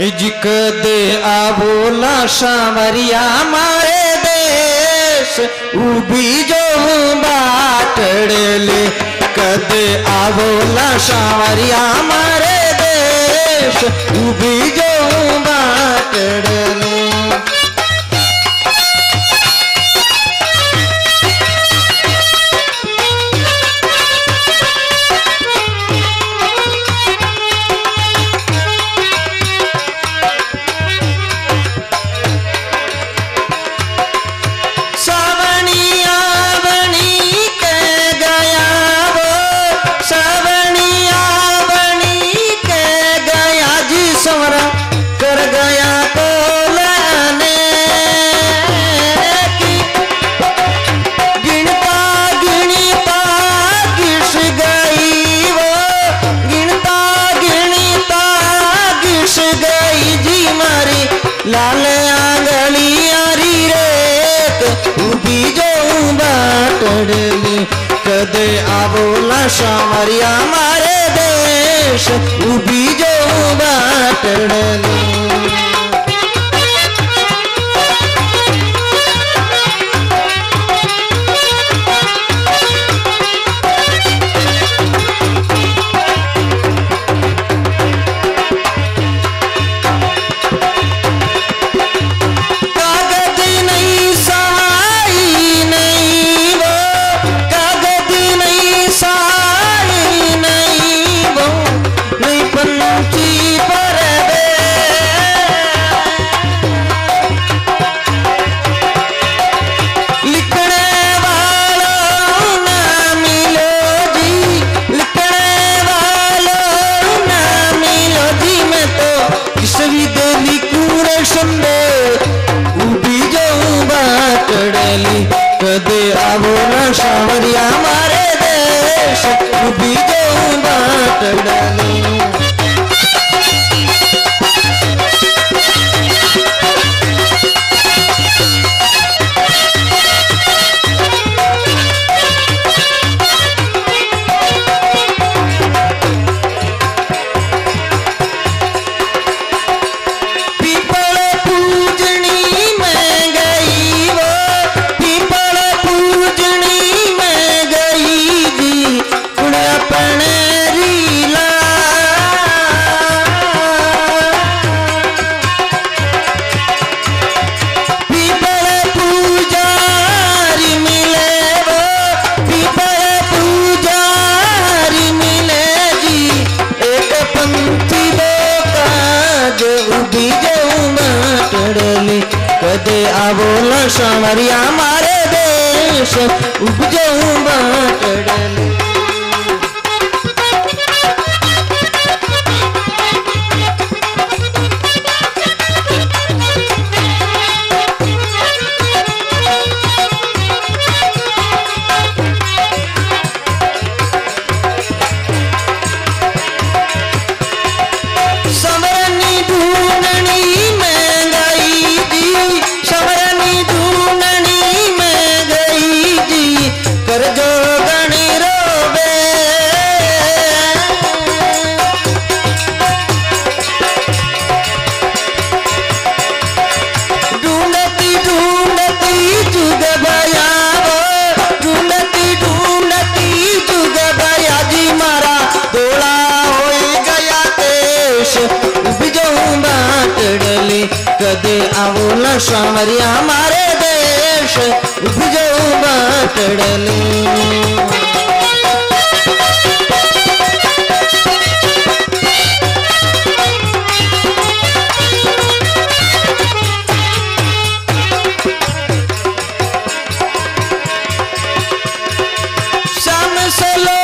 इजिक दे आबोला सावरिया मारे देश उबी जो बाटड़ले कदे आबोला सामरिया मारे देश उबी जो बाटड़ले चढ़नी कदे लाशा मरिया मारे देश उबी जो बाटनी दे आवो न सावरिया मारे देश बीजों बाटड़ा बोल सवरिया मारे देश उपजऊ बाटड़ने दे आवोल सांवरिया हमारे देश उपजो बाटड़ली Solo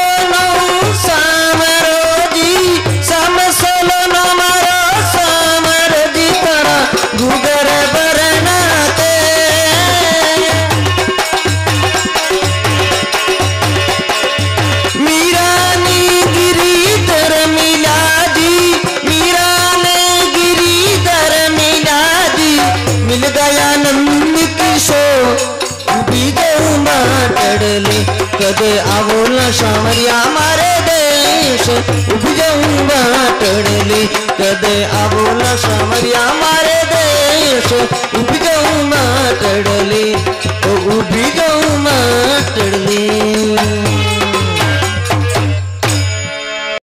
કદે આવો ના શામરિયા મારે દેશ ઉપજવું વાટડલી કદે આવો ના શામરિયા મારે દેશ